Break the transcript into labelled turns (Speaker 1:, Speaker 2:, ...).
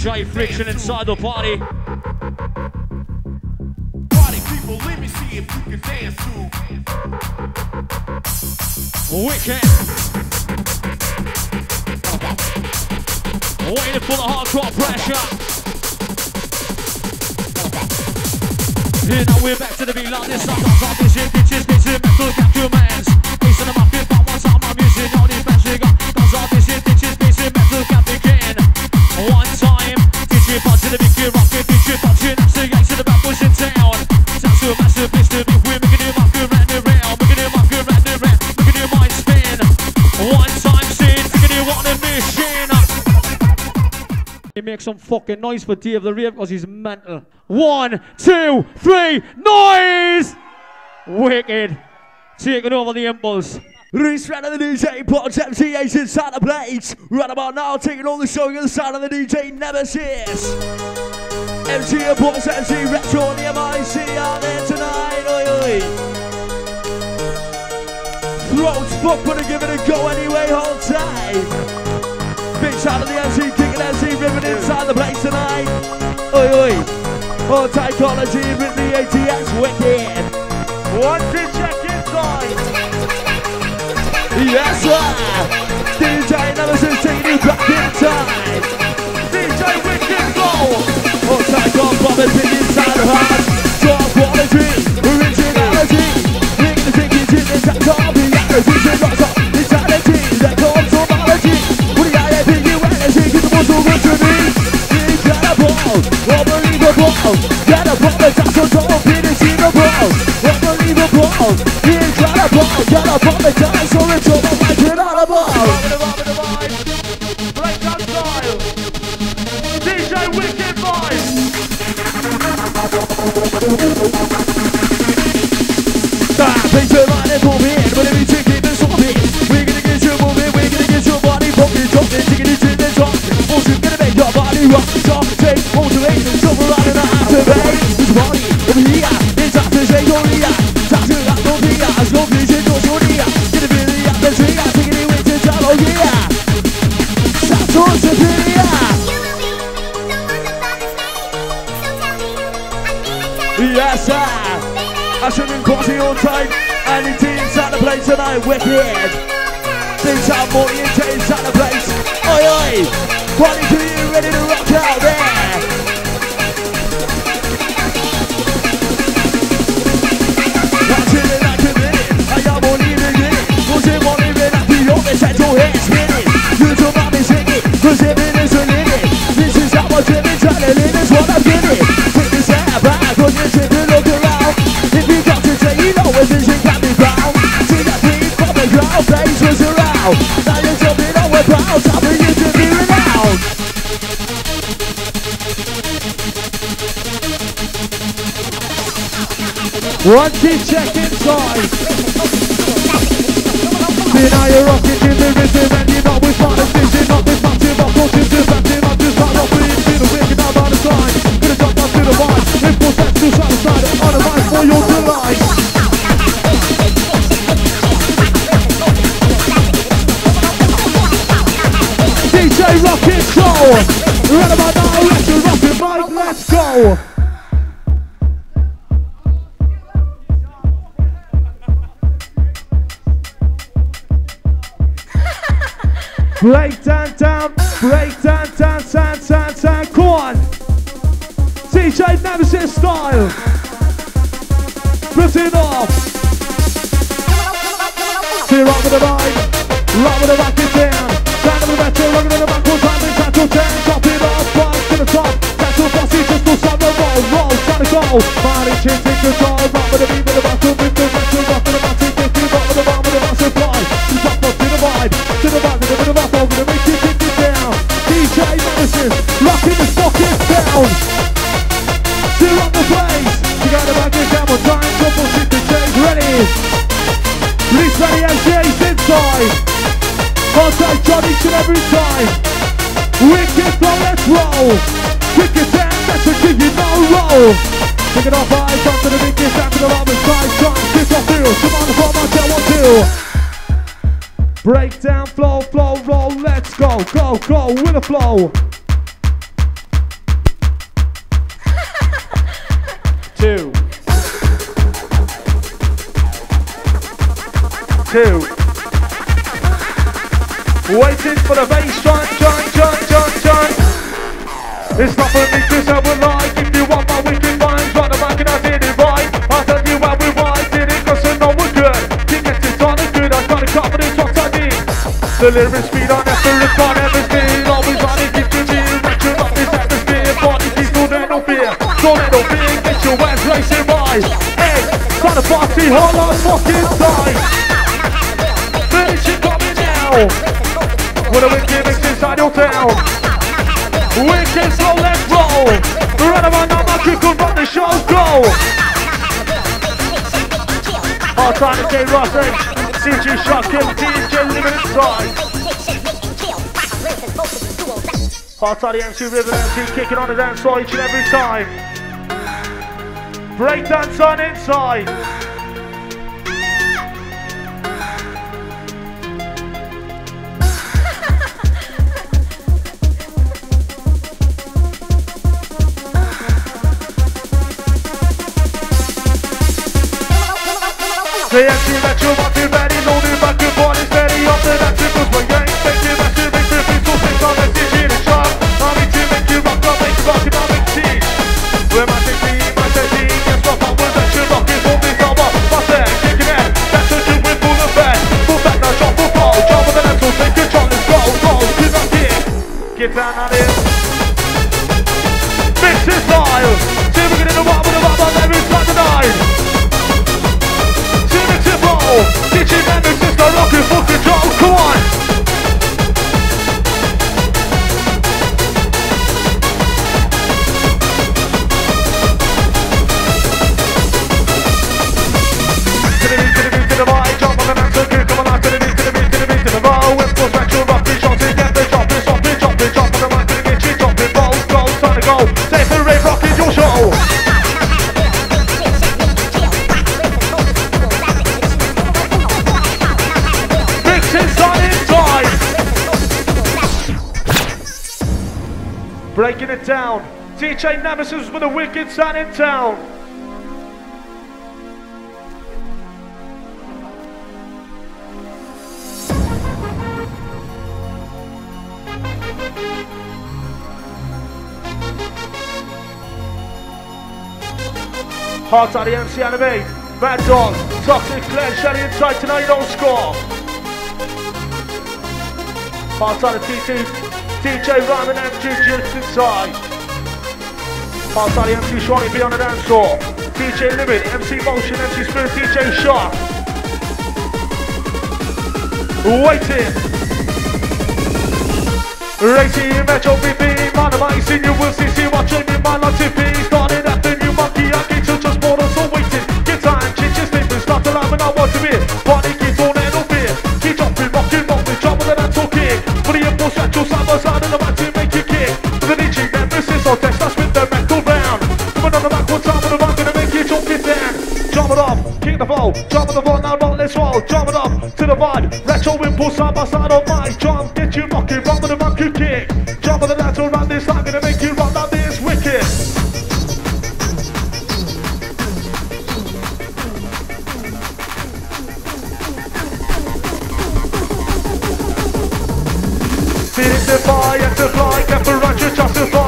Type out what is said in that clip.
Speaker 1: DJ Friction inside the party.
Speaker 2: Party people, let me see if you can dance to.
Speaker 1: Wicked. Waiting for the hardcore pressure. Here now we're back to the beat like this. I'm not talking shit, bitches, bitches, metal capture mans. To that's the we're making it rock around and round, making it rock around and round, making mind spin. One time, it mission. He makes some fucking noise for Dave the Rave because he's mental. One, two, three, noise! Wicked. Taking over the impulse.
Speaker 3: Reese right of the DJ, Pots MCA's inside the plates. Right about now, taking all the showing on the side of the DJ Nemesis. MC and Pots MC, Retro on the MIC out there tonight. Oi, oi. Throats book, but give it a go anyway, hold tight. Big shout to the MC, kicking MC, ripping inside the place tonight. Oi, oi. Psychology, with the ATS, wicked. One to check inside. Yes, sir. DJ Nemesis taking you back in time. DJ Wicked. Hold tight, God, Bobbin, big inside the house. Top quality, originality. Making the thinking, it's that top reality. It's lots of mentality, that comes from biology. What I have in you energy? Cause the most over to me. Incredible, unbelievable. Get a promise, that's so dope, it is achievable. Unbelievable, incredible. Get a promise, that's so it's all like incredible. Breakdown style. DJ Wicked Boys. Stop, picture line and move in. Whatever you keep it swamping. We're gonna get you moving, we're gonna get your body pumping, jumping, taking it to the top. Also gonna make your body rock, stop, take, motivate, jump around and activate. This body all time. And team's at the place tonight, wicked. Things are more into inside the place. Oi, oi. Party to you, ready to rock out there. I on it. Your head spinning. You don't. This is how I'm driven, trying to live, is what I'm giving. Take this step back, cause you One key check inside. See now you're rocking to the rhythm and you know we find a vision of this massive up, pushing back in up, just not off it, to the wicked now by the side. Gonna jump up to the mic, impulse side to side, on the mic for your delight. DJ Rocket Show! Right about now, let's do Rocket Mike, let's go! Break down, down, break down, down, down, down, down, come on! DJ Nemesis style! Put it off! See rock with the vibe, rock with the rock it down. Down to the metal, rock with the back, one time in tattoo down. Top it off, right to the top. Tattoo bossy, just to stop the roll, roll, trying to go. Body chin, take control, rock with the beat, with the back, Ready MCA's inside. Contact John each and every time. Wicked flow, let's roll. Wicked down, that's a give you no roll. Pick it off, eyes up to the biggest, down to the lobby side. John, kick off field. Come on, the format, tell what do. Break down, flow, flow, roll, let's go, go, go, with a flow.
Speaker 4: Two. Waiting for the bass, John, John, John, John, John. It's not for me to tell a lie. If you want my wicked right the mic and I did it right. I'll tell you how we why did it, cause I know we're good. Get it on it good, I got the confidence what I did. The lyrics speed on after it's gone ever speed. Always on it, keep you near. Retro up this atmosphere. Party people, there no fear. Don't let no fear, get your hands racing by. Hey, to party hard on fucking time. Now. What a wicked mix inside your town. Wicked slow, let's roll. Right about now, my crew can run the show, go. Hard time to eh? J. Ross H. CG Kill, DJ Limit Inside. Hard time the MC River MC kicking on the dance floor each and every time. Breakdance on inside. Breaking it down. DJ Nemesis with a wicked sound in town. Hearts out the MC Animate. Mad Dog, Toxic Glenn, Shelly inside tonight, don't score. Hearts out of TT, DJ Ryman and MG just inside. Hearts out the MC Swanee beyond the dance floor. DJ Limit, MC Motion, MC Spirit, DJ Shark. Waiting. Racing Metro BB, man of my senior will see, see watching me, man on TV. Started